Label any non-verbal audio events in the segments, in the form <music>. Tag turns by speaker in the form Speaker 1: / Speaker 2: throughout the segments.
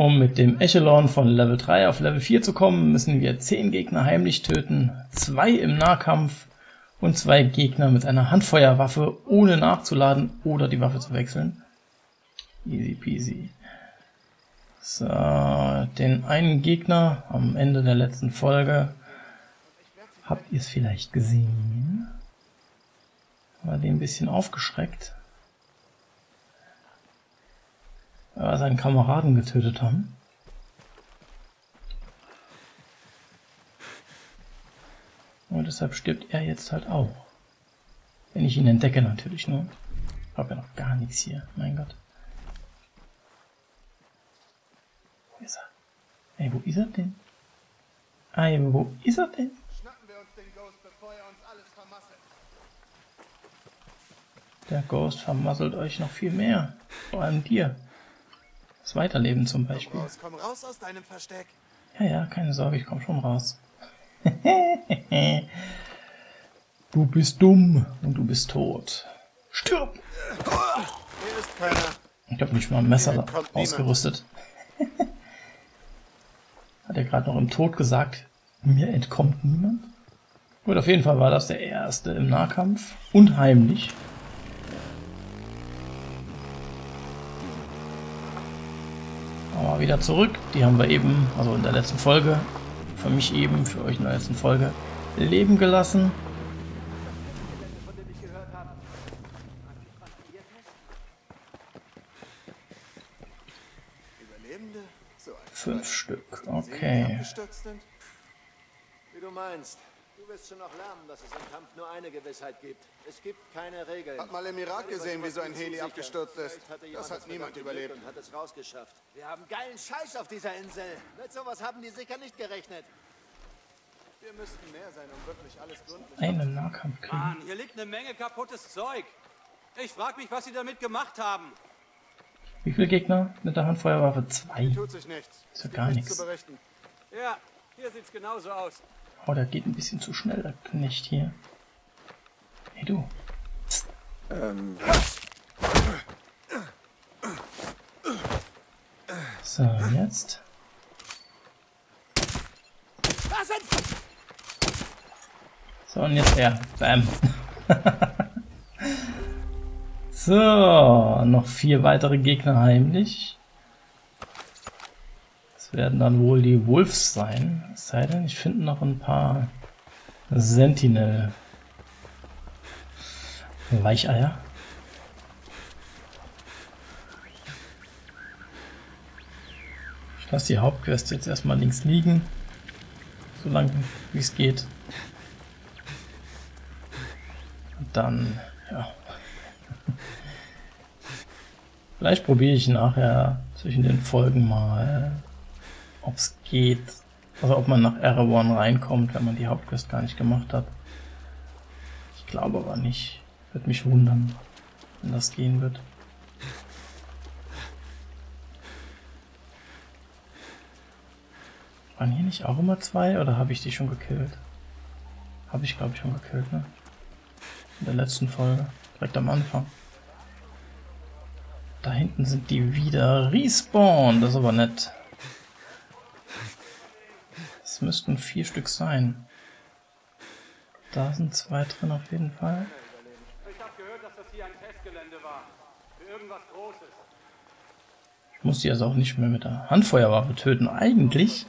Speaker 1: Um mit dem Echelon von Level 3 auf Level 4 zu kommen, müssen wir 10 Gegner heimlich töten, 2 im Nahkampf und 2 Gegner mit einer Handfeuerwaffe ohne nachzuladen oder die Waffe zu wechseln. Easy peasy. So, den einen Gegner am Ende der letzten Folge habt ihr es vielleicht gesehen. War den ein bisschen aufgeschreckt. Wir seinen Kameraden getötet haben. Und deshalb stirbt er jetzt halt auch. Wenn ich ihn entdecke natürlich nur. Hab ja noch gar nichts hier, mein Gott. Wo ist er? Ey, wo ist er denn? Ey, wo ist er denn?
Speaker 2: Schnappen wir uns den Ghost, bevor er uns alles vermasselt.
Speaker 1: Der Ghost vermasselt euch noch viel mehr. Vor allem dir. Das Weiterleben zum Beispiel.
Speaker 2: Raus, komm raus aus deinem Versteck.
Speaker 1: Ja, ja, keine Sorge, ich komm schon raus. <laughs> du bist dumm und du bist tot. Stirb!
Speaker 2: Hier ist keiner.
Speaker 1: Ich hab nicht mal ein Messer ausgerüstet. <laughs> Hat er gerade noch im Tod gesagt, mir entkommt niemand? Gut, auf jeden Fall war das der erste im Nahkampf. Und Aber wieder zurück. Die haben wir eben, also in der letzten Folge, für mich eben, für euch in der letzten Folge, leben gelassen. Fünf Stück, okay.
Speaker 3: Wie du meinst. Du wirst schon noch lernen, dass es im Kampf nur eine Gewissheit gibt. Es gibt keine Regeln.
Speaker 2: Hat mal im Irak gesehen, wie so ein Heli abgestürzt ist. Das hat niemand überlebt.
Speaker 3: Und hat es rausgeschafft. Wir haben geilen Scheiß auf dieser Insel. Mit sowas haben die sicher nicht gerechnet.
Speaker 2: Wir müssten mehr sein, um wirklich alles gründlich
Speaker 1: Einen Nahkampf kriegen.
Speaker 4: Mann, hier liegt eine Menge kaputtes Zeug. Ich frag mich, was sie damit gemacht haben.
Speaker 1: Wie viele Gegner mit der Handfeuerwaffe? Zwei.
Speaker 2: Tut sich nichts.
Speaker 1: Ist ja gar nichts.
Speaker 2: zu berichten.
Speaker 4: Ja, hier sieht's genauso aus.
Speaker 1: Oh, der geht ein bisschen zu schnell, der Knecht hier. Hey du. So, jetzt. So, und jetzt er. Bam. <laughs> so, noch vier weitere Gegner heimlich. Werden dann wohl die Wolves sein. Es sei denn, ich finde noch ein paar Sentinel. Weicheier. Ich lasse die Hauptquest jetzt erstmal links liegen. Solange wie es geht. Und dann, ja. <laughs> Vielleicht probiere ich nachher zwischen den Folgen mal, ob es geht. Also ob man nach Erewhon reinkommt, wenn man die Hauptquest gar nicht gemacht hat. Ich glaube aber nicht. Würde mich wundern, wenn das gehen wird. Waren hier nicht auch immer zwei oder habe ich die schon gekillt? Habe ich glaube ich schon gekillt, ne? In der letzten Folge. Direkt am Anfang. Da hinten sind die wieder. Respawn, das ist aber nett. Müssten vier Stück sein. Da sind zwei drin auf jeden Fall.
Speaker 4: Ich hab gehört, dass das hier ein Testgelände war. Für irgendwas Großes.
Speaker 1: Ich muss die also auch nicht mehr mit der Handfeuerwaffe töten. Eigentlich.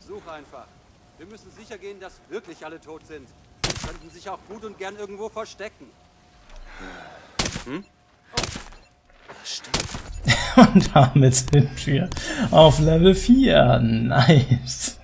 Speaker 4: Such einfach. Wir müssen sicher gehen, dass wirklich alle tot sind. Sie könnten sich auch gut und gern irgendwo verstecken. <laughs>
Speaker 1: Und damit sind wir auf Level 4. Nice.